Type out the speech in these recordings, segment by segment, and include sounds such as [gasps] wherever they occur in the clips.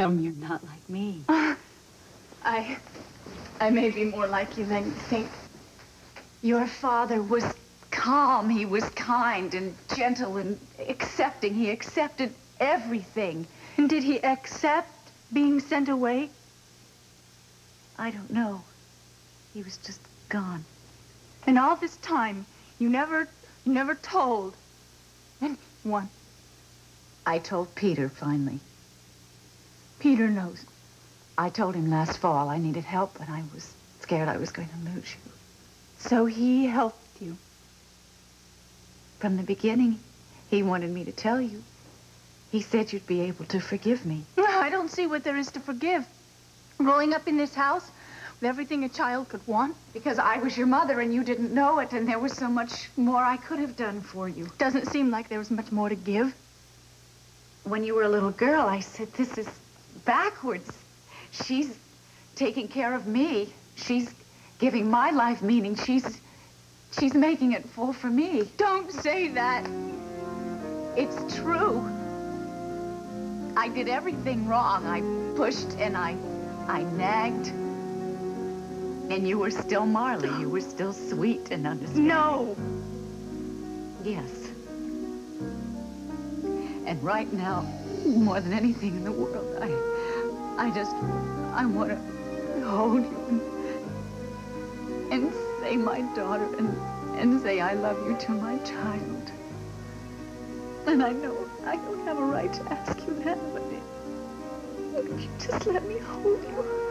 Tell me you're not like me. [sighs] I... I may be more like you than you think. Your father was calm. He was kind and gentle and accepting. He accepted everything. And did he accept being sent away? I don't know. He was just gone. And all this time, you never, you never told anyone. I told Peter, finally. Peter knows. I told him last fall I needed help, and I was scared I was going to lose you. So he helped you? From the beginning, he wanted me to tell you. He said you'd be able to forgive me. [laughs] I don't see what there is to forgive. Growing up in this house with everything a child could want. Because I was your mother and you didn't know it, and there was so much more I could have done for you. Doesn't seem like there was much more to give. When you were a little girl, I said, this is backwards. She's taking care of me. She's giving my life meaning. She's, she's making it full for me. Don't say that. It's true. I did everything wrong. I pushed and I, I nagged. And you were still Marley. You were still sweet and understanding. No. Yes. And right now, more than anything in the world, I, I just, I want to hold you and, and say my daughter and, and say I love you to my child. And I know I don't have a right to ask you that, but would you just let me hold you?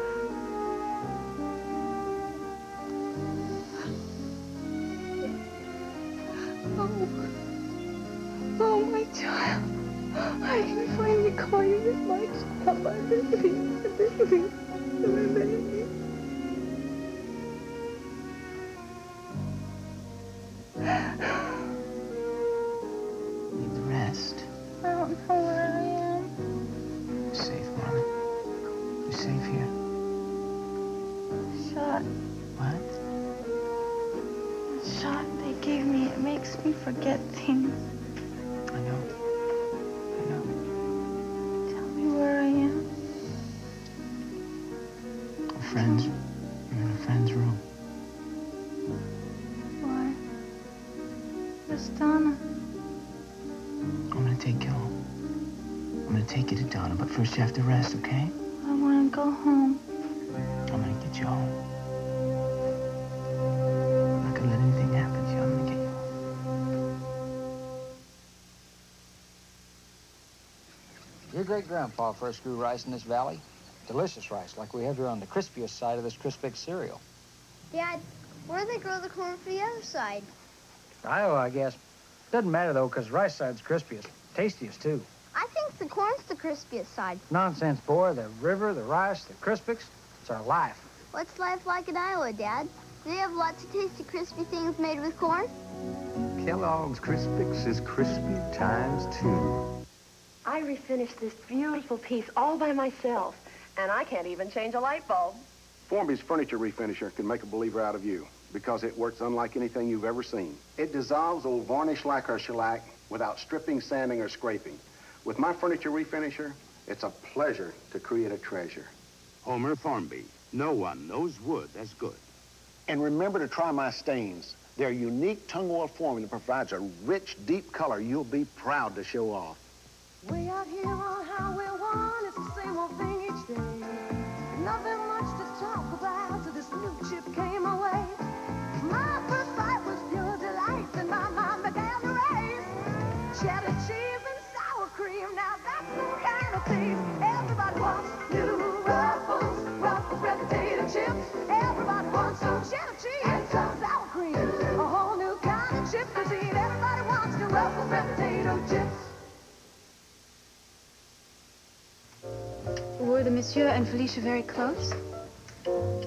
You have to rest, okay? I want to go home. I'm gonna get you home. I'm not gonna let anything happen to you. I'm gonna get you home. Your great-grandpa first grew rice in this valley. Delicious rice, like we have here on the crispiest side of this Crispix cereal. Dad, where do they grow the corn for the other side? Iowa, I guess. Doesn't matter, though, because rice side's crispiest. Tastiest, too. I think the corn's the crispiest side. Nonsense, boy. The river, the rice, the Crispix, it's our life. What's life like in Iowa, Dad? Do they have lots of tasty, crispy things made with corn? Kellogg's Crispix is crispy times two. I refinished this beautiful piece all by myself, and I can't even change a light bulb. Formby's furniture refinisher can make a believer out of you because it works unlike anything you've ever seen. It dissolves old varnish lacquer shellac without stripping, sanding, or scraping. With my furniture refinisher, it's a pleasure to create a treasure. Homer Formby. No one knows wood as good. And remember to try my stains. Their unique tung oil formula provides a rich, deep color you'll be proud to show off. Way out here on Highway 1, it's the same old thing Monsieur and Felicia very close?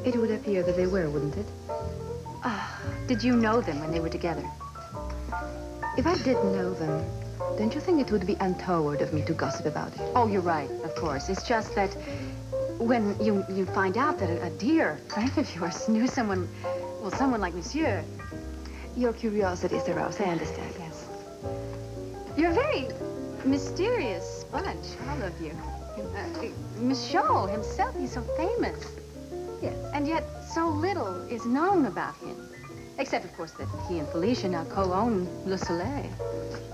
It would appear that they were, wouldn't it? Ah, did you know them when they were together? If I did know them, don't you think it would be untoward of me to gossip about it? Oh, you're right, of course. It's just that when you, you find out that a, a dear friend of yours [laughs] knew someone, well, someone like Monsieur, Your curiosity is aroused, I understand. Yes. You're very mysterious bunch, all of you. Uh, Michaud himself, he's so famous. Yes. And yet so little is known about him. Except, of course, that he and Felicia now co-own Le Soleil.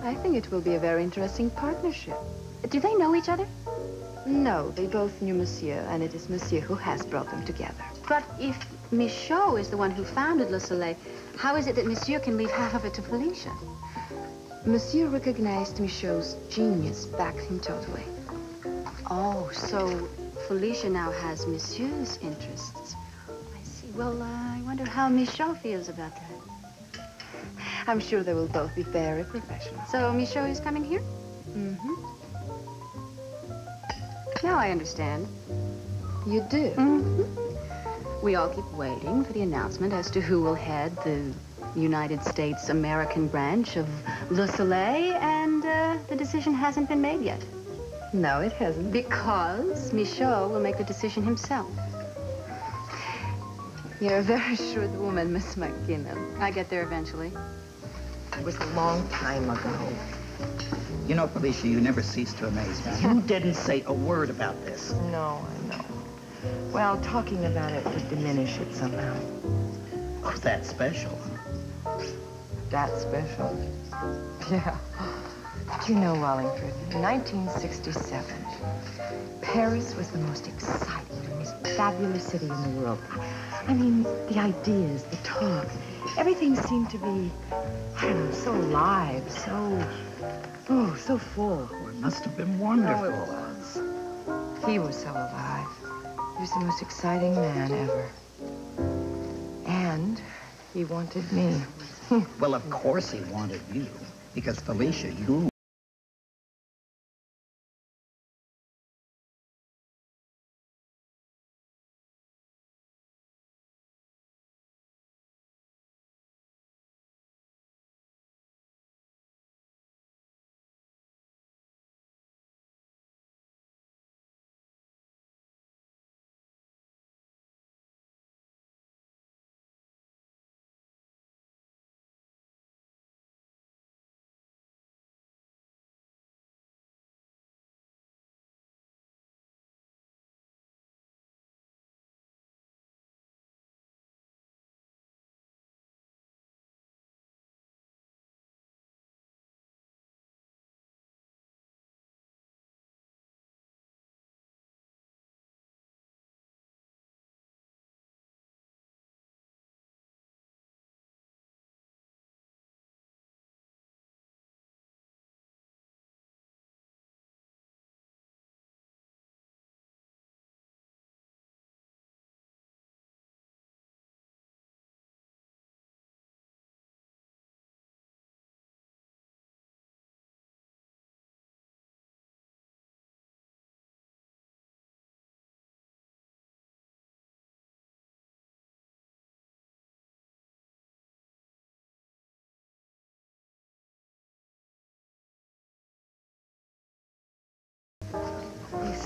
I think it will be a very interesting partnership. Do they know each other? No, they both knew Monsieur, and it is Monsieur who has brought them together. But if Michaud is the one who founded Le Soleil, how is it that Monsieur can leave half of it to Felicia? Monsieur recognized Michaud's genius, backed him totally. Oh, so Felicia now has Monsieur's interests. I see. Well, uh, I wonder how Michaud feels about that. I'm sure they will both be very professional. So Michaud is coming here? Mm-hmm. Now I understand. You do? Mm-hmm. We all keep waiting for the announcement as to who will head the United States American branch of Le Soleil, and uh, the decision hasn't been made yet. No, it hasn't. Because Michaud will make the decision himself. You're a very shrewd woman, Miss McKinnon. I get there eventually. It was a long time ago. You know, Felicia, you never cease to amaze me. You [laughs] didn't say a word about this. No, I know. Well, talking about it would diminish it somehow. Oh, that's special. That's special. [laughs] Yeah. You know, Wallingford, in 1967, Paris was the most exciting, the most fabulous city in the world. I mean, the ideas, the talk, everything seemed to be, I don't know, so alive, so, oh, so full. Oh, it must have been wonderful. Oh, it was. He was so alive. He was the most exciting man ever. And he wanted me. well, of course he wanted you. Because, Felicia, you...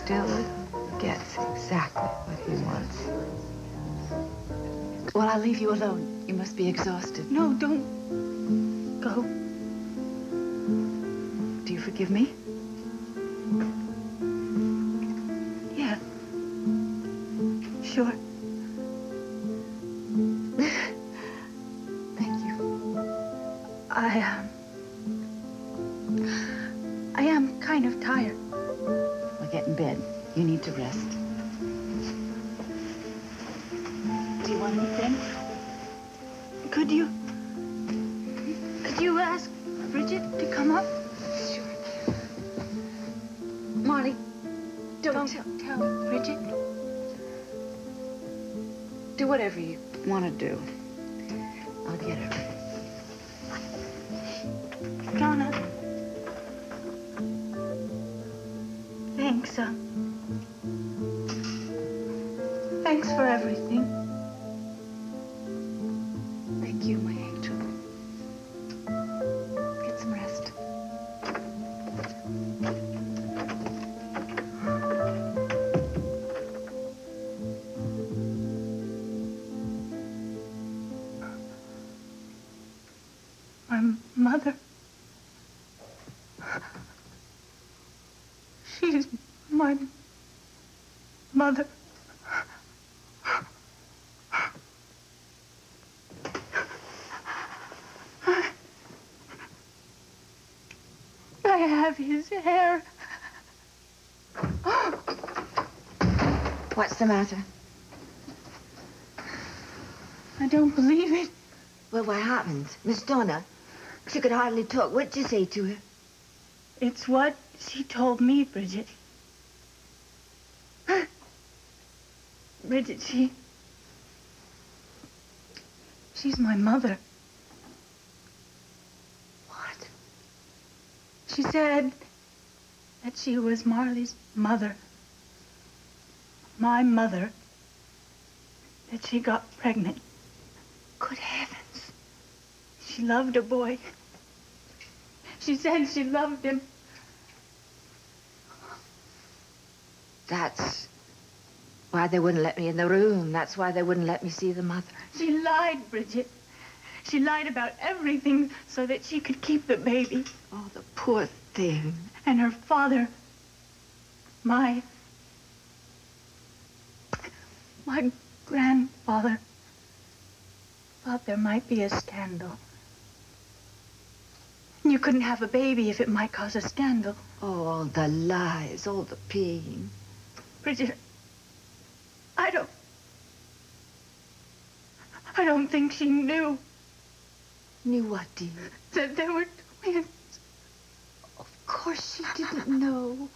still gets exactly what he wants. Well, I'll leave you alone. You must be exhausted. No, don't. Go. Do you forgive me? She's [laughs] my mother. I have his hair. What's the matter? I don't believe it. Well, what happened? Miss Donna? She could hardly talk. What'd you say to her? It's what she told me, Bridget. [gasps] Bridget, she. She's my mother. What? She said that she was Marley's mother. My mother. That she got pregnant. Good heavens. She loved a boy. She said she loved him. That's why they wouldn't let me in the room. That's why they wouldn't let me see the mother. She lied, Bridget. She lied about everything so that she could keep the baby. Oh, the poor thing. And her father, my. my grandfather, thought there might be a scandal. You couldn't have a baby if it might cause a scandal. Oh, all the lies, all the pain. Bridget, I don't. I don't think she knew Knew what, dear? that there were twins. Of course she didn't know.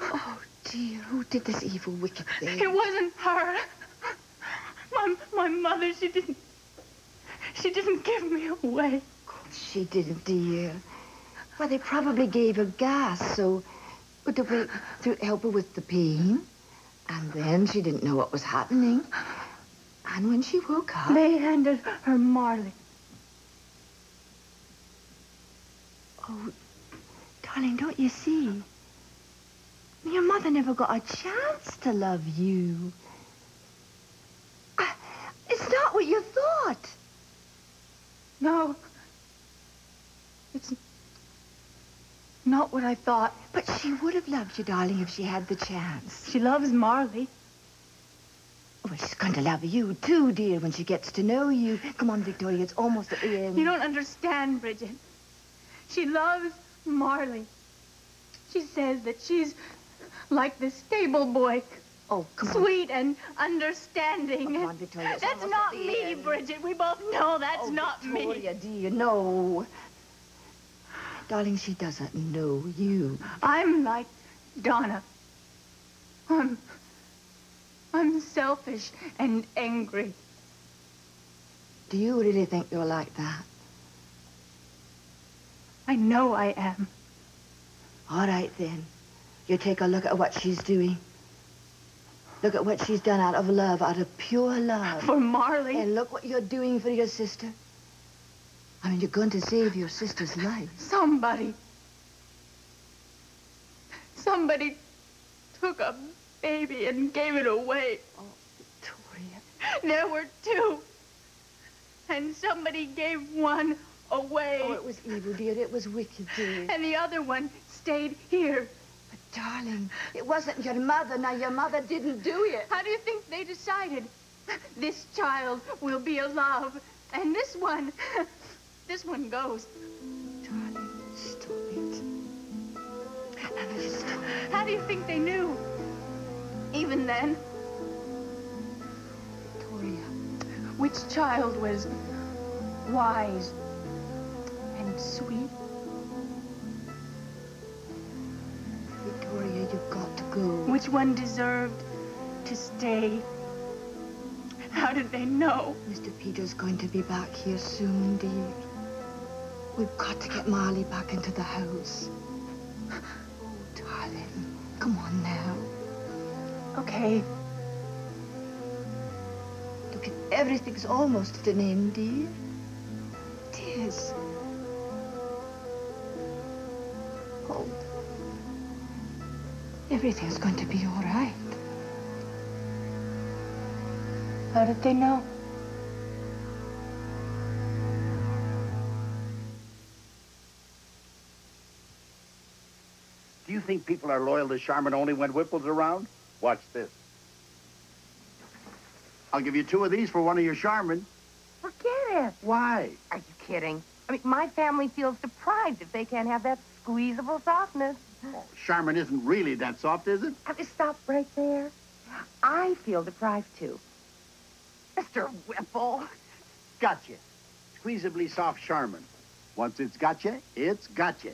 Oh, dear, who did this evil, wicked thing? It wasn't her. My my mother, she didn't. She didn't give me away. She didn't, dear. Well, they probably gave her gas, so to wait to help her with the pain. And then she didn't know what was happening. And when she woke up... They handed her Marley. Oh, darling, don't you see? Your mother never got a chance to love you. Ah, It's not what you thought. No. It's not what I thought. But she would have loved you, darling, if she had the chance. She loves Marley. Oh, well, she's going to love you, too, dear, when she gets to know you. Come on, Victoria, it's almost at the end. You don't understand, Bridget. She loves Marley. She says that she's like the stable boy. Oh, come on. Sweet and understanding. Oh, come on, Victoria, it's That's not at the me, end. Bridget. We both know that's oh, not Victoria, me. dear, no. Darling, she doesn't know you. I'm like Donna. I'm, I'm selfish and angry. Do you really think you're like that? I know I am. All right, then. You take a look at what she's doing. Look at what she's done out of love, out of pure love. For Marley. And look what you're doing for your sister. I mean, you're going to save your sister's life. Somebody. Somebody took a baby and gave it away. Oh, Victoria. There were two. And somebody gave one away. Oh, it was evil, dear. It was wicked, dear. And the other one stayed here. But, darling, it wasn't your mother. Now, your mother didn't do it. How do you think they decided? [laughs] This child will be a love. And this one, [laughs] this one goes. Darling, stop it. How do you think they knew? Even then, Victoria. which child was wise and sweet? Victoria, you've got to go. Which one deserved to stay? How did they know? Mr. Peter's going to be back here soon, dear. We've got to get Marley back into the house. Oh, darling, come on now. Okay, Look, everything's almost at an end, dear. It is. Hold. Everything's going to be all right. how did they know? Think people are loyal to Charmin only when Whipple's around? Watch this. I'll give you two of these for one of your Charmin. Forget it. Why? Are you kidding? I mean, my family feels deprived if they can't have that squeezable softness. Oh, Charmin isn't really that soft, is it? Have to stop right there. I feel deprived, too. Mr. Whipple. Gotcha. Squeezably soft Charmin. Once it's gotcha, it's gotcha.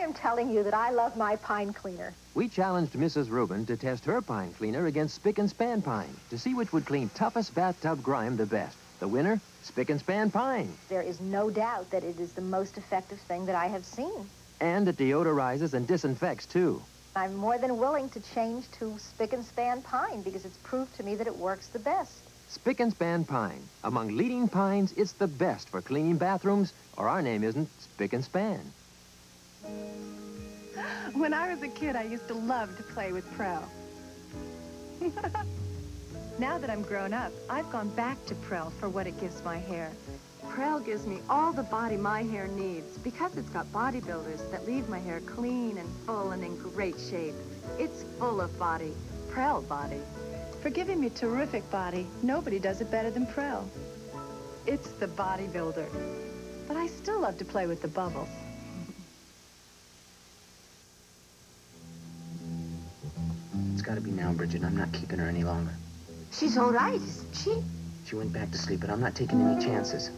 I'm telling you that I love my pine cleaner. We challenged Mrs. Rubin to test her pine cleaner against Spic and Span Pine to see which would clean toughest bathtub grime the best. The winner, Spic and Span Pine. There is no doubt that it is the most effective thing that I have seen. And it deodorizes and disinfects, too. I'm more than willing to change to Spic and Span Pine because it's proved to me that it works the best. Spic and Span Pine. Among leading pines, it's the best for cleaning bathrooms, or our name isn't Spic and Span. [laughs] When I was a kid, I used to love to play with Prell. [laughs] now that I'm grown up, I've gone back to Prell for what it gives my hair. Prell gives me all the body my hair needs because it's got bodybuilders that leave my hair clean and full and in great shape. It's full of body. Prell body. For giving me terrific body, nobody does it better than Prell. It's the bodybuilder. But I still love to play with the bubbles. Gotta be now, Bridget. I'm not keeping her any longer. She's all right, isn't she? She went back to sleep, but I'm not taking any chances.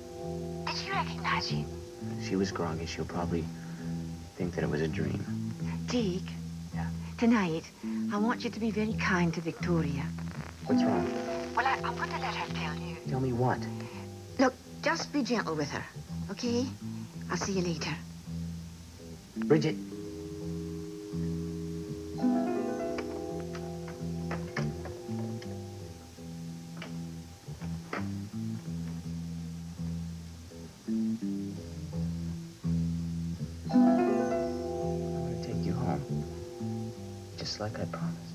Did she recognize you? She was groggy. She'll probably think that it was a dream. Jake. Tonight, I want you to be very kind to Victoria. What's wrong? Well, I, I'm going to let her tell you. Tell me what? Look, just be gentle with her, okay? I'll see you later. Bridget. Like I promised.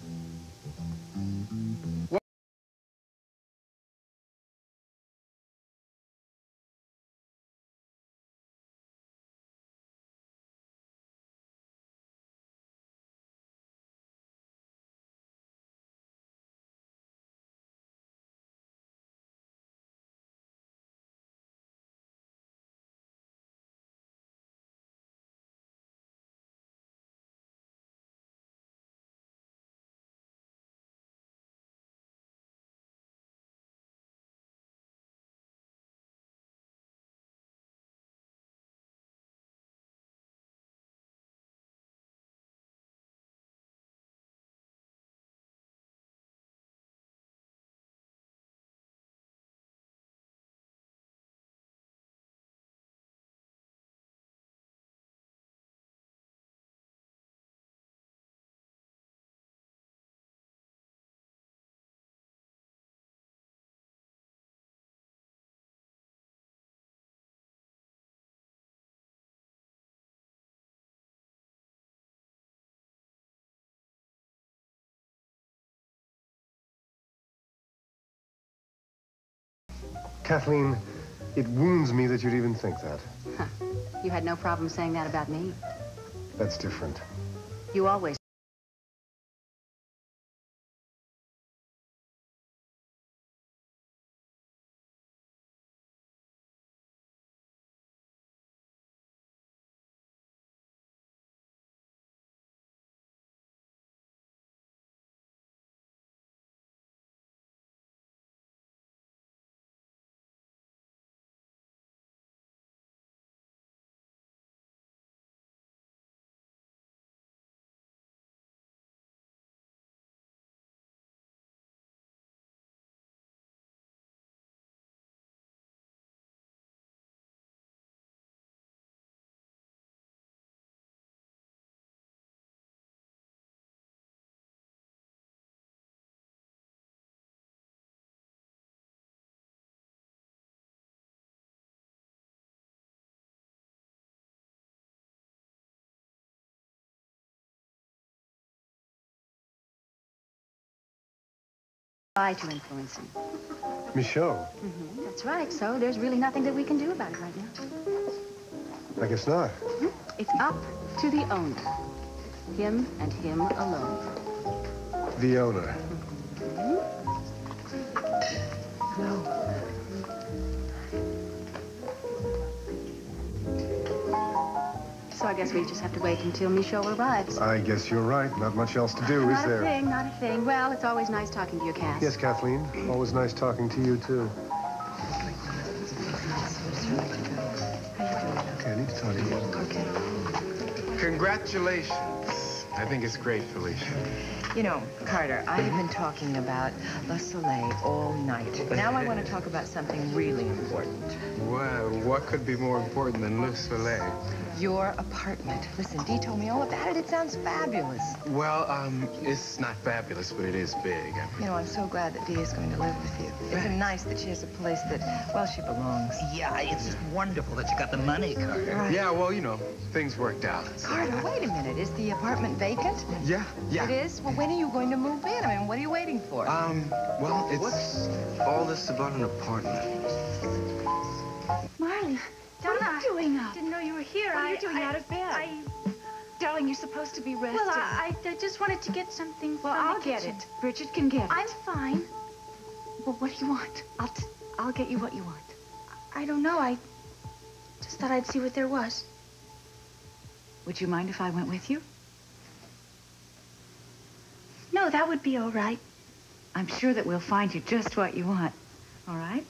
Kathleen, it wounds me that you'd even think that. Huh. You had no problem saying that about me. That's different. You always try to influence him. Michaud, hmm That's right. So there's really nothing that we can do about it right now. I guess not. It's up to the owner. Him and him alone. The owner. So I guess we just have to wait until Michaud arrives. I guess you're right. Not much else to do, is not there? a thing, not a thing. Well, it's always nice talking to your cast. Yes, Kathleen. Always nice talking to you, too. Okay, I need to talk to you. Okay. Congratulations. I think it's great, Felicia. You know, Carter, I have been talking about Le Soleil all night. Now I want to talk about something really important. Well, what could be more important than Le Soleil? Your apartment. Listen, Dee told me all about it. It sounds fabulous. Well, um, it's not fabulous, but it is big. You know, I'm so glad that Dee is going to live with you. It's nice that she has a place that, well, she belongs. Yeah, it's just wonderful that you got the money, Carter. Right. Yeah, well, you know, things worked out. Carter, wait a minute. Is the apartment vacant? Yeah, yeah. It is? Well, when are you going to move in? I mean, what are you waiting for? Um, well, it's... What's all this about an apartment? Marley, Donna, what are you doing up? Didn't know you were here. What are you doing I- out of bed? I, Darling, you're supposed to be resting. well, I, I, I just wanted to get something Well, from I'll the get kitchen. it. Bridget can get it. I'm fine. Well, what do you want? I'll, t- I'll get you what you want. I don't know. I just thought I'd see what there was. Would you mind if I went with you? No, that would be all right. I'm sure that we'll find you just what you want. All right?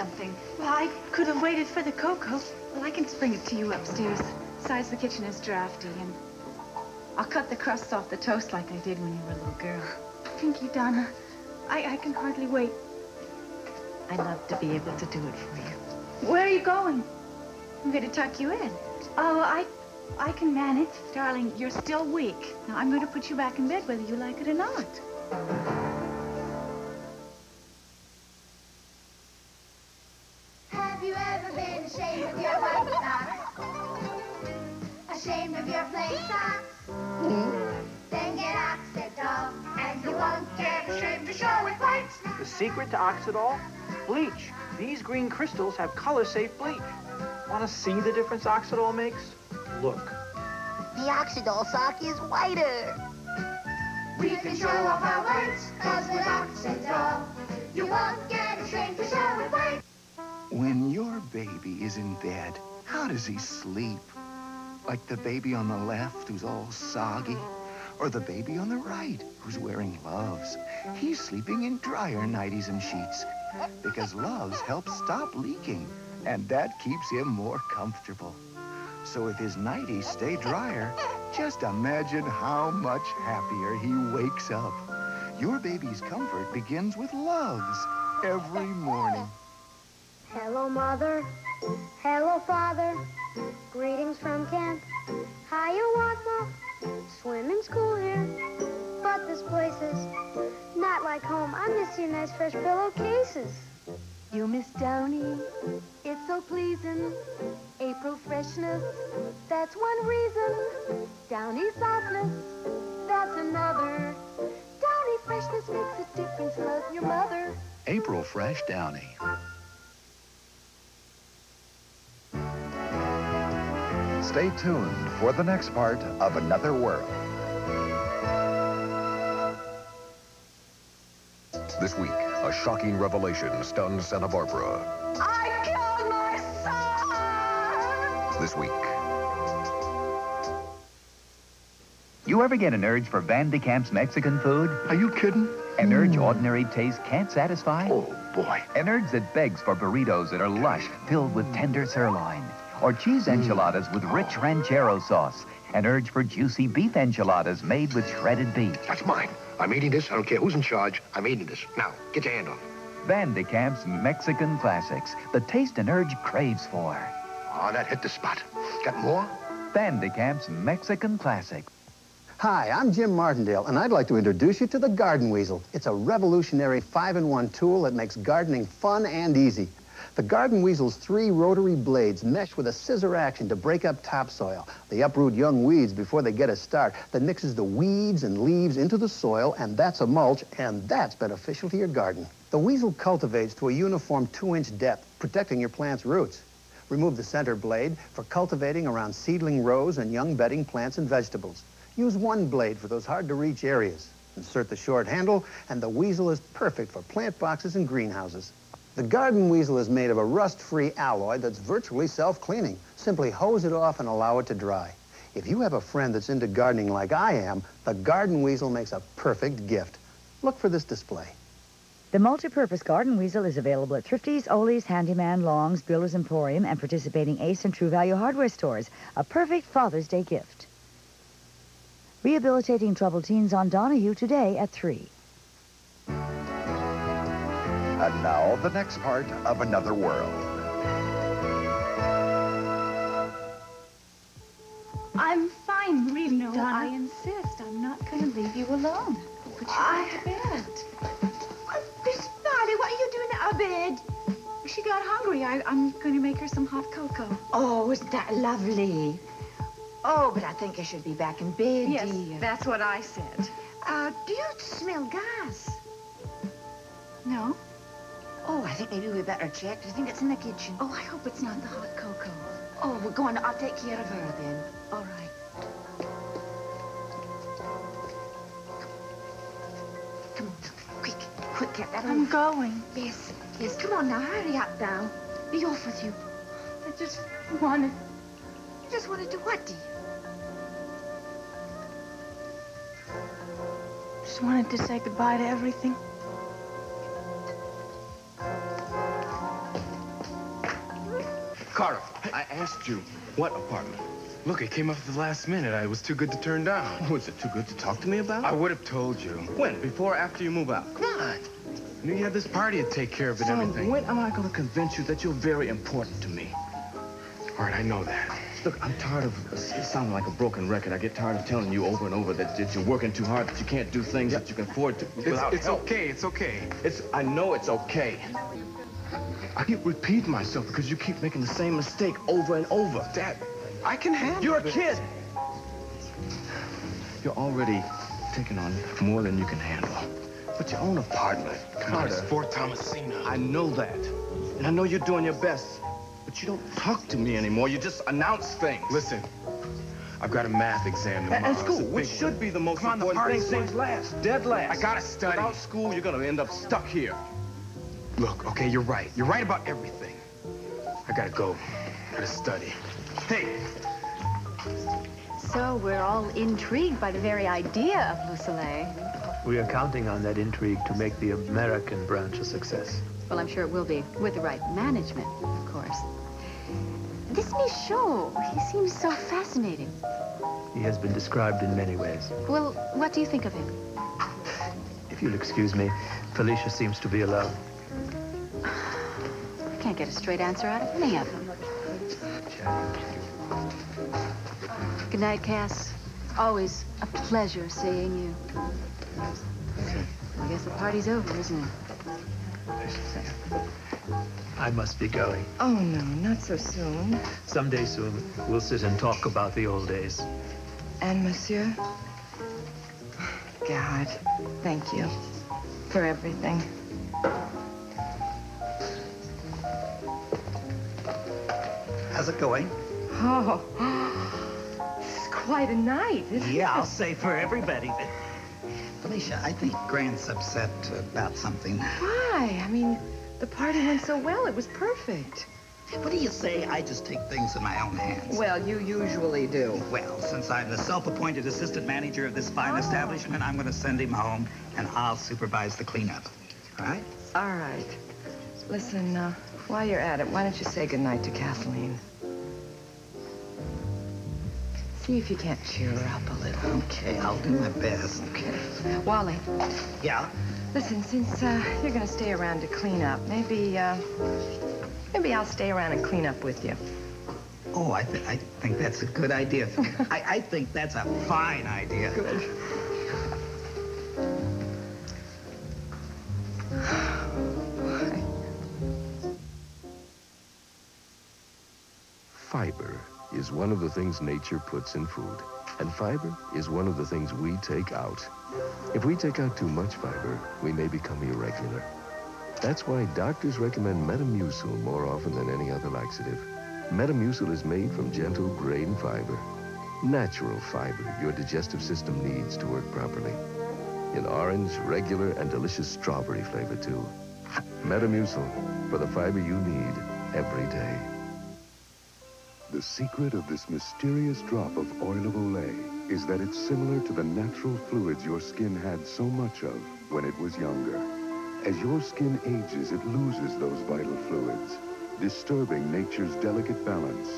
Something. Well, I could have waited for the cocoa. Well, I can bring it to you upstairs. Besides, the kitchen is drafty, and I'll cut the crusts off the toast like I did when you were a little girl. Thank you, Donna. I, I can hardly wait. I'd love to be able to do it for you. Where are you going? I'm going to tuck you in. Oh, I, I can manage. Darling, you're still weak. Now, I'm going to put you back in bed whether you like it or not. Ashamed of your plain socks? Then get Oxydol, and you won't get ashamed to show it white. The secret to Oxydol? Bleach. These green crystals have color-safe bleach. Want to see the difference Oxydol makes? Look. The Oxydol sock is whiter. We can show off our whites, cause with Oxydol, you won't get ashamed to show it white. When your baby is in bed, how does he sleep? Like the baby on the left who's all soggy? Or the baby on the right who's wearing Luvs? He's sleeping in drier nighties and sheets because Luvs helps stop leaking, and that keeps him more comfortable. So if his nighties stay drier, just imagine how much happier he wakes up. Your baby's comfort begins with Luvs every morning. Hello, Mother. Hello, Father. Greetings from camp. Hiawatha. Swimming school here. But this place is not like home. I miss your nice fresh pillowcases. You miss Downy, it's so pleasing. April freshness, that's one reason. Downy softness, that's another. Downy freshness makes a difference, love your mother. April Fresh Downy. Stay tuned for the next part of Another World. This week, a shocking revelation stuns Santa Barbara. I killed my son! This week, You ever get an urge for Van de Kamp's Mexican food? Are you kidding? An urge ordinary taste can't satisfy? Oh, boy. An urge that begs for burritos that are lush, filled with tender sirloin. Or cheese enchiladas with rich ranchero sauce. An urge for juicy beef enchiladas made with shredded beef. That's mine. I'm eating this. I don't care who's in charge. I'm eating this. Now, get your hand off. Van de Kamp's Mexican Classics, the taste an urge craves for. Oh, that hit the spot. Got more? Van de Kamp's Mexican Classics. Hi, I'm Jim Martindale, and I'd like to introduce you to the Garden Weasel. It's a revolutionary five-in-one tool that makes gardening fun and easy. The Garden Weasel's three rotary blades mesh with a scissor action to break up topsoil. They uproot young weeds before they get a start. That mixes the weeds and leaves into the soil, and that's a mulch, and that's beneficial to your garden. The weasel cultivates to a uniform two-inch depth, protecting your plant's roots. Remove the center blade for cultivating around seedling rows and young bedding plants and vegetables. Use one blade for those hard-to-reach areas. Insert the short handle, and the weasel is perfect for plant boxes and greenhouses. The garden weasel is made of a rust-free alloy that's virtually self-cleaning. Simply hose it off and allow it to dry. If you have a friend that's into gardening like I am, the garden weasel makes a perfect gift. Look for this display. The multi-purpose garden weasel is available at Thrifty's, Ole's, Handyman, Long's, Builder's Emporium, and participating Ace and True Value hardware stores. A perfect Father's Day gift. Rehabilitating troubled teens on Donahue today at 3. And now, the next part of Another World. I'm fine, really, No, Donna. I insist. I'm not going to leave you alone. I'll put you I- back to bed. Miss Farley, what are you doing at our bed? She got hungry. I, I'm going to make her some hot cocoa. Oh, isn't that lovely? Oh, but I think I should be back in bed, Yes, dear. that's what I said. Uh, do you smell gas? No? Oh, I think maybe we better check. Do you think it's in the kitchen? Oh, I hope it's not the hot cocoa. Oh, we're going. I'll take care of her then. All right. Come on, quick, quick, get that I'm off. going. Yes, yes. Come on now, hurry up now. Be off with you. I just wanted... You just wanted to what, dear? Just wanted to say goodbye to everything. Asked you what apartment. Look, it came up at the last minute. I was too good to turn down. [laughs] Was it too good to talk to me about? I would have told you. When? Before or after you move out? Come on. I knew you had this party to take care of and Son, everything. when am I going to convince you that you're very important to me? All right, I know that. Look, I'm tired of uh, sounding like a broken record. I get tired of telling you over and over that, that you're working too hard, that you can't do things that you can afford to It's, without it's help. okay, it's okay. It's, I know it's okay. I keep repeating myself because you keep making the same mistake over and over. Dad, I can handle You're a kid. You're already taking on more than you can handle. But your own apartment, it's Carter. Fort Thomasina. I know that. And I know you're doing your best. But you don't talk to me anymore. You just announce things. Listen, I've got a math exam tomorrow. At school, which should be the most Come on, the important party's thing. next. last, dead last. I gotta study. Without school, you're gonna end up stuck here. Look, okay, you're right. You're right about everything. I gotta go. Gotta study. Hey, So we're all intrigued by the very idea of Le Soleil. We are counting on that intrigue to make the American branch a success. Well, I'm sure it will be, with the right management, of course. This Michaud, he seems so fascinating. He has been described in many ways. Well, what do you think of him? If you'll excuse me, Felicia seems to be alone. I can't get a straight answer out of any of them. Good night, Cass. Always a pleasure seeing you. I guess the party's over, isn't it? I must be going. Oh, no, not so soon. Someday soon, we'll sit and talk about the old days. And, monsieur? [sighs] God, thank you for everything. How's it going? Oh, it's quite a night, isn't Yeah, it? I'll say for everybody. But Felicia, I think Grant's upset about something. Why? I mean, the party went so well. It was perfect. What do you say I just take things in my own hands? Well, you usually do. Well, since I'm the self-appointed assistant manager of this fine establishment, I'm going to send him home, and I'll supervise the cleanup. All right? All right. Listen, uh, while you're at it, why don't you say goodnight to Kathleen? See if you can't cheer her up a little. Okay, I'll do my best. Okay. Wally, Yeah? listen, since uh, you're going to stay around to clean up, maybe, uh, maybe I'll stay around and clean up with you. Oh, I, th- I think that's a good idea. [laughs] I, I think that's a fine idea. Good. One of the things nature puts in food. And fiber is one of the things we take out. If we take out too much fiber, we may become irregular. That's why doctors recommend Metamucil more often than any other laxative. Metamucil is made from gentle grain fiber. Natural fiber your digestive system needs to work properly. In orange, regular, and delicious strawberry flavor, too. Metamucil, for the fiber you need every day. The secret of this mysterious drop of oil of Olay is that it's similar to the natural fluids your skin had so much of when it was younger. As your skin ages, it loses those vital fluids, disturbing nature's delicate balance.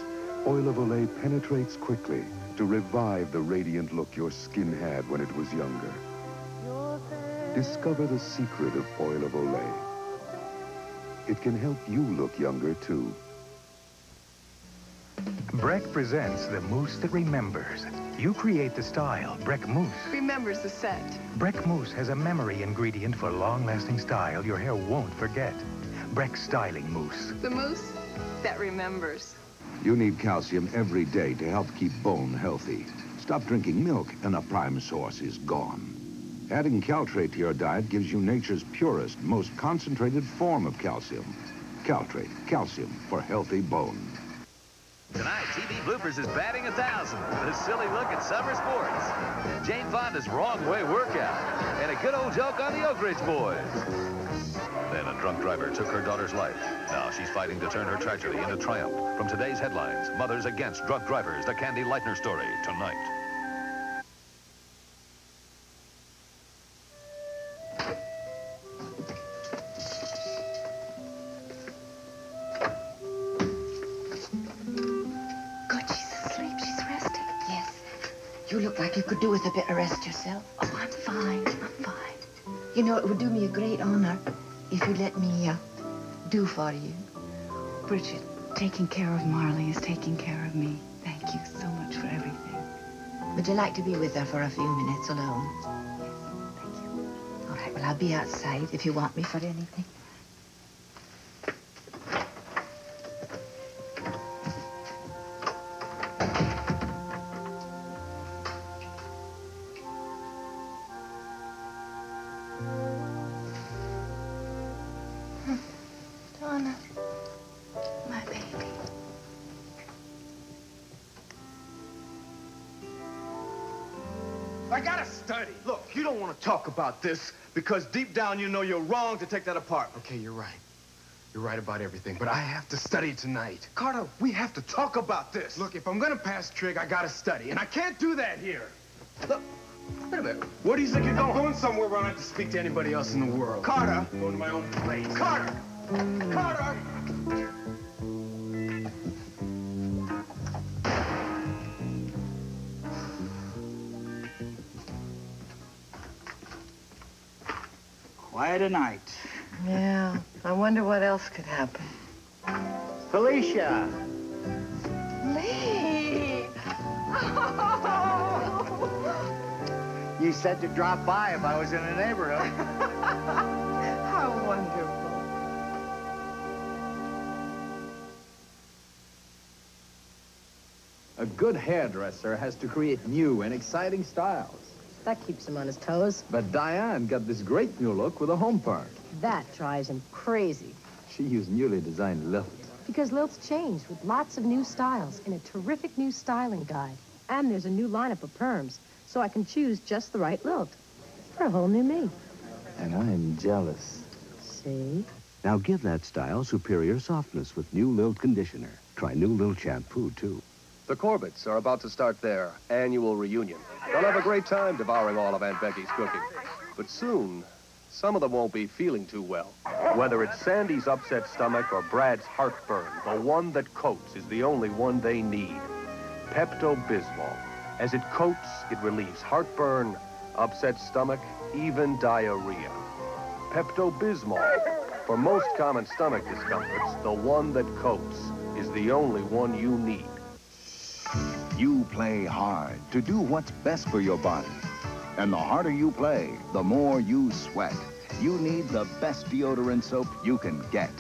Oil of Olay penetrates quickly to revive the radiant look your skin had when it was younger. Discover the secret of Oil of Olay. It can help you look younger, too. Breck presents the mousse that remembers. You create the style, Breck Mousse. Remembers the set. Breck Mousse has a memory ingredient for long-lasting style your hair won't forget. Breck Styling Mousse. The mousse that remembers. You need calcium every day to help keep bone healthy. Stop drinking milk and a prime source is gone. Adding Caltrate to your diet gives you nature's purest, most concentrated form of calcium. Caltrate, calcium for healthy bone. Tonight, TV Bloopers is batting a thousand with a silly look at summer sports. Jane Fonda's wrong way workout and a good old joke on the Oak Ridge Boys. Then a drunk driver took her daughter's life. Now she's fighting to turn her tragedy into triumph. From today's headlines, Mothers Against Drunk Drivers, the Candy Lightner story, tonight. Rest yourself. Oh, I'm fine. I'm fine. You know, it would do me a great honor if you let me uh, do for you. Bridget, taking care of Marley is taking care of me. Thank you so much for everything. Would you like to be with her for a few minutes alone? Yes, thank you. All right, well, I'll be outside if you want me for anything. Gotta study. Look, you don't want to talk about this because deep down you know you're wrong to take that apart. Okay, you're right. You're right about everything, but I have to study tonight. Carter, we have to talk about this. Look, if I'm gonna pass trig, I gotta study, and I can't do that here. Look, wait a minute. What do you think you're going somewhere where I don't have to speak to anybody else in the world? Carter! Going to my own place. Carter! Carter! Quite a night. Yeah, I wonder what else could happen. Felicia! Lee! Oh. You said to drop by if I was in the neighborhood. [laughs] How wonderful. A good hairdresser has to create new and exciting styles. That keeps him on his toes. But Diane got this great new look with a home part. That drives him crazy. She used newly designed lilt. Because Lilt's changed with lots of new styles and a terrific new styling guide. And there's a new lineup of perms, so I can choose just the right lilt for a whole new me. And I'm jealous. See? Now give that style superior softness with new Lilt conditioner. Try new Lilt shampoo, too. The Corbetts are about to start their annual reunion. They'll have a great time devouring all of Aunt Becky's cooking. But soon, some of them won't be feeling too well. Whether it's Sandy's upset stomach or Brad's heartburn, the one that coats is the only one they need. Pepto-Bismol. As it coats, it relieves heartburn, upset stomach, even diarrhea. Pepto-Bismol. For most common stomach discomforts, the one that coats is the only one you need. You play hard to do what's best for your body. And the harder you play, the more you sweat. You need the best deodorant soap you can get.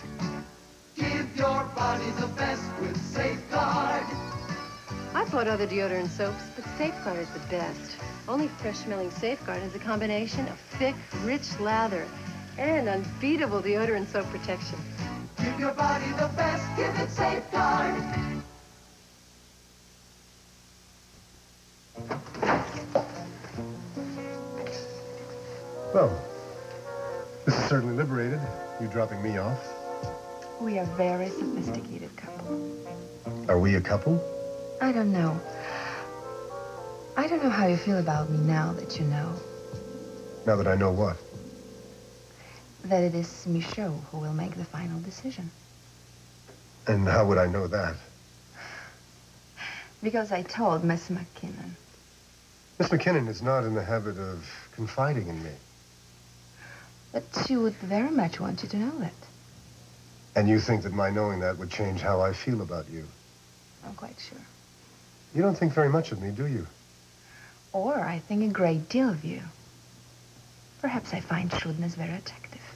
Give your body the best with Safeguard. I've bought other deodorant soaps, but Safeguard is the best. Only fresh-smelling Safeguard is a combination of thick, rich lather and unbeatable deodorant soap protection. Give your body the best. Give it Safeguard. Well, this is certainly liberated. You dropping me off. We are a very sophisticated couple. Are we a couple? I don't know. I don't know how you feel about me now that you know Now that I know what? that it is Michaud who will make the final decision. And how would I know that? Because I told Miss McKinnon. Miss McKinnon is not in the habit of confiding in me. But she would very much want you to know that. And you think that my knowing that would change how I feel about you? I'm quite sure. You don't think very much of me, do you? Or I think a great deal of you. Perhaps I find shrewdness very attractive.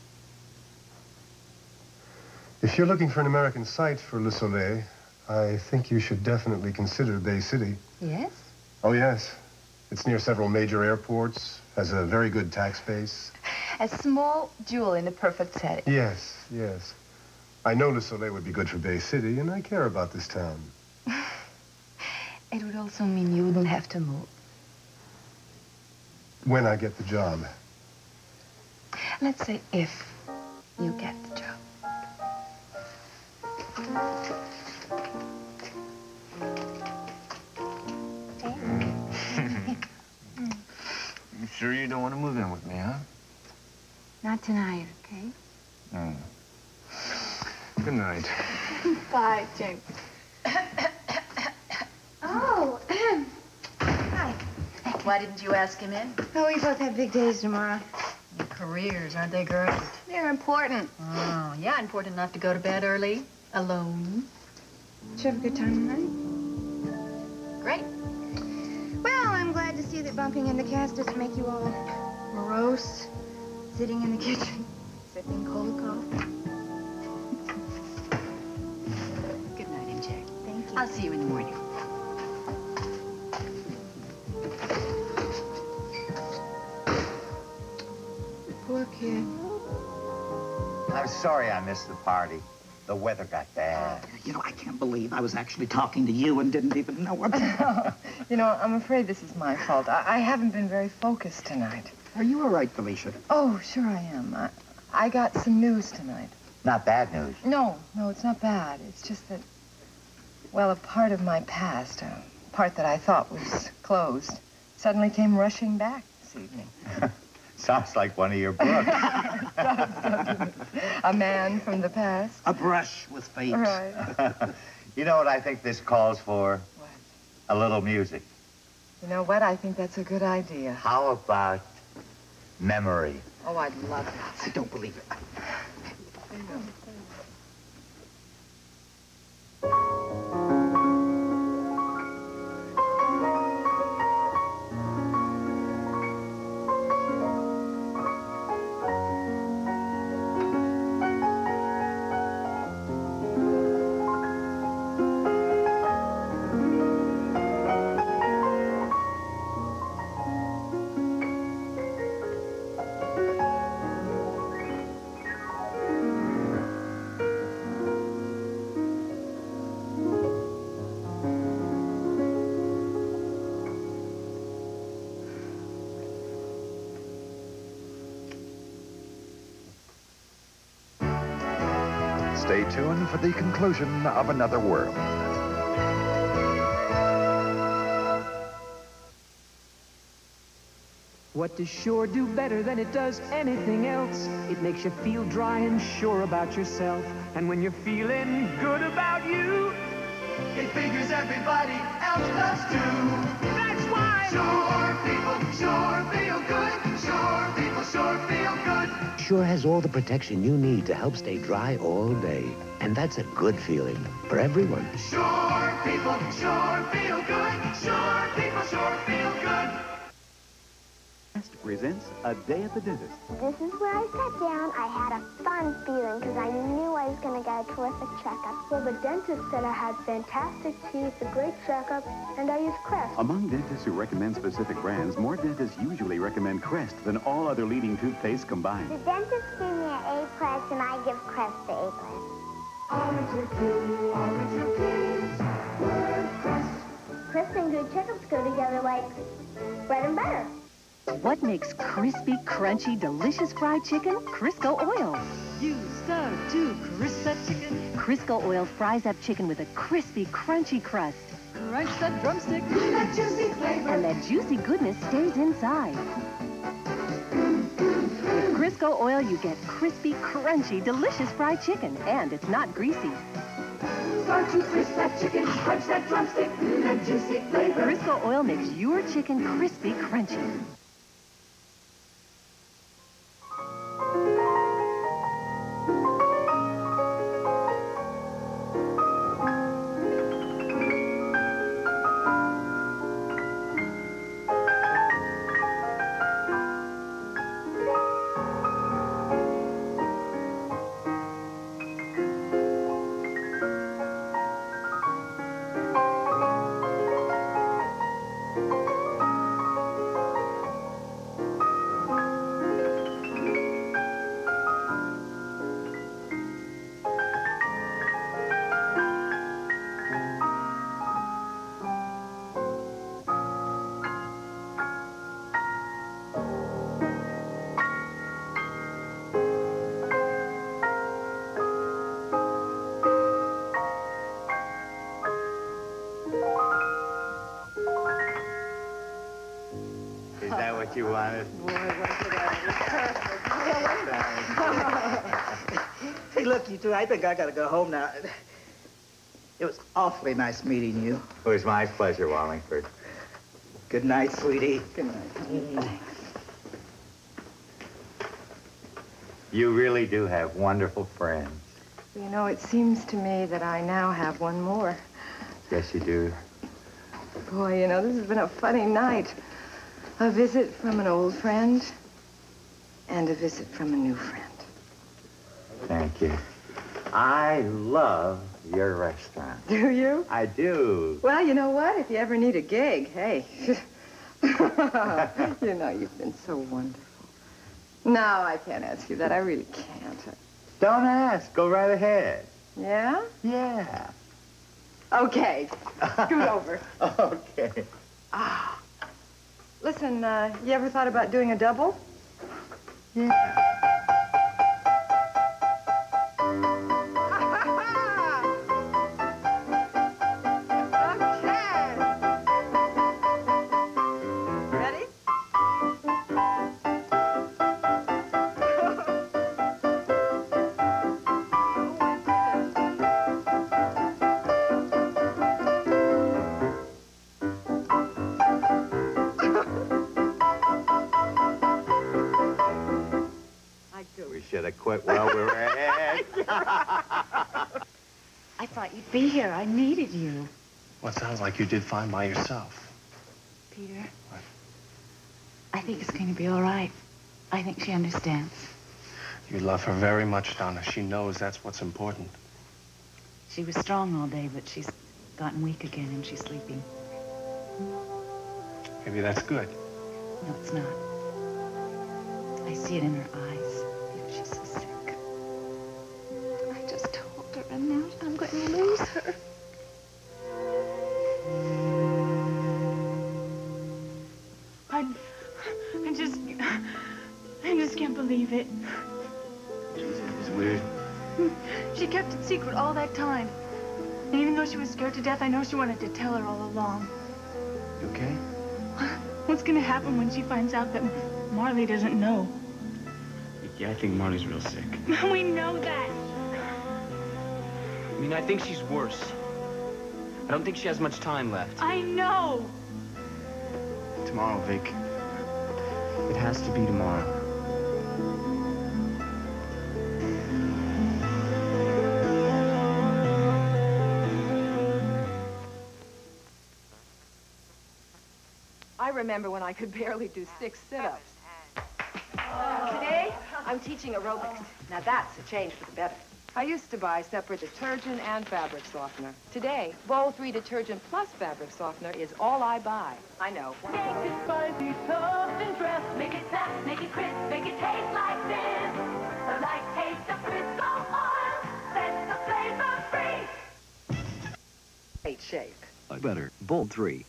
If you're looking for an American site for Le Soleil, I think you should definitely consider Bay City. Yes? Oh, yes. It's near several major airports, has a very good tax base. A small jewel in the perfect setting. Yes, yes. I know Le Soleil would be good for Bay City, and I care about this town. [laughs] It would also mean you wouldn't have to move. When I get the job. Let's say if you get the job. Sure you don't want to move in with me, huh? Not tonight, okay? Mm. Good night. [laughs] Bye, James. [coughs] Oh, [clears throat] hi. Why didn't you ask him in? Oh, we both have big days tomorrow. Your careers, aren't they, girl? They're important. Oh, yeah, important enough to go to bed early, alone. Did you have a good time tonight? See that bumping in the cast doesn't make you all morose, sitting in the [laughs] kitchen, sipping cold coffee. Good night, MJ. Thank you. I'll see you in the morning. Poor kid. I'm sorry I missed the party. The weather got bad. You know, I can't believe I was actually talking to you and didn't even know about it. [laughs] You know, I'm afraid this is my fault. I, I haven't been very focused tonight. Are you all right, Felicia? Oh, sure I am. I, I got some news tonight. Not bad news. No, no, it's not bad. It's just that, well, a part of my past, a part that I thought was closed, suddenly came rushing back this evening. [laughs] Sounds like one of your books. [laughs] a man from the past. A brush with fate. Right. [laughs] you know what I think this calls for? What? A little music. You know what? I think that's a good idea. How about memory? Oh, I'd love that. I don't believe it. Tuned for the conclusion of Another World. What does sure do better than it does anything else? It makes you feel dry and sure about yourself. And when you're feeling good about you, It figures everybody else does too. that's why Sure people sure feel good. Sure has all the protection you need to help stay dry all day. And that's a good feeling for everyone. Sure people sure feel good. Sure. Presents A Day at the Dentist. This is where I sat down. I had a fun feeling because I knew I was going to get a terrific checkup. Well, the dentist said I had fantastic teeth, a great checkup, and I used Crest. Among dentists who recommend specific brands, more dentists usually recommend Crest than all other leading toothpaste combined. The dentist gave me an A plus, and I give Crest the A plus. Orange or blue, orange or peas, word crest. Crest and good checkups go together like bread and butter. What makes crispy, crunchy, delicious fried chicken? Crisco oil. You so do, Crisco chicken. Crisco oil fries up chicken with a crispy, crunchy crust. Crunch that drumstick. That juicy flavor. And that juicy goodness stays inside. With Crisco oil, you get crispy, crunchy, delicious fried chicken. And it's not greasy. Start to crisp that chicken, crunch that drumstick, that juicy flavor. Crisco oil makes your chicken crispy, crunchy. You wanted? Hey, look, you two, I think I gotta go home now. It was awfully nice meeting you. It was my pleasure, Wallingford. Good night, sweetie. Good night. You really do have wonderful friends. You know, it seems to me that I now have one more. Yes, you do. Boy, you know, this has been a funny night. A visit from an old friend and a visit from a new friend. Thank you. I love your restaurant. Do you? I do. Well, you know what? If you ever need a gig, hey. [laughs] you know, you've been so wonderful. No, I can't ask you that. I really can't. Don't ask. Go right ahead. Yeah? Yeah. Okay. Scoot over. [laughs] Okay. Ah. Listen, uh, you ever thought about doing a double? Yeah. Well, it sounds like you did fine by yourself. Peter. What? I think it's going to be all right. I think she understands. You love her very much, Donna. She knows that's what's important. She was strong all day, but she's gotten weak again and she's sleeping. Maybe that's good. No, it's not. I see it in her eyes. Secret all that time. And even though she was scared to death, I know she wanted to tell her all along. You okay? [laughs] What's gonna happen when she finds out that Marley doesn't know? Yeah, I think Marley's real sick. [laughs] we know that. I mean, I think she's worse. I don't think she has much time left. I know. tomorrow, Vic. It has to be tomorrow. Remember when I could barely do six sit-ups. Today, I'm teaching aerobics. Now that's a change for the better. I used to buy separate detergent and fabric softener. Today, Bold 3 detergent plus fabric softener is all I buy. I know. Make it spicy, soft and fresh. Make it snap, make it crisp, make it taste like this. The light taste of Crisco oil sets the flavor free. Great shape. Better. Bold 3.